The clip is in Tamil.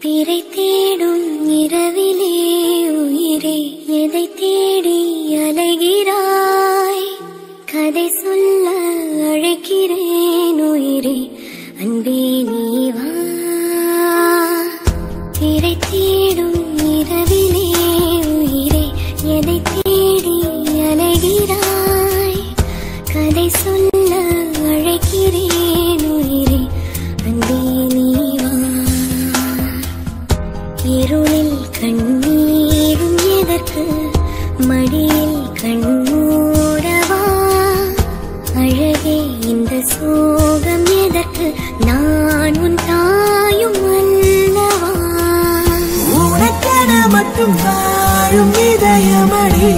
பிறை தேடும் இரவிலே உயிரே எதை தேடி அலைகிறாய்? கதை சொல்ல அழைக்கிறேன் உயிரே அன்பே நீவா? பிறை தேடும் இரவிலே சொல்ல அழைக்கிறேன் கருளில் கண்ணீரும் எதற்கு? மடியில் கண்மூடவா அழகே இந்த சோகம் எதற்கு? நான் உன் தாயும் அல்லவா? உனக்கென மட்டும் வாழும் இதயமடி.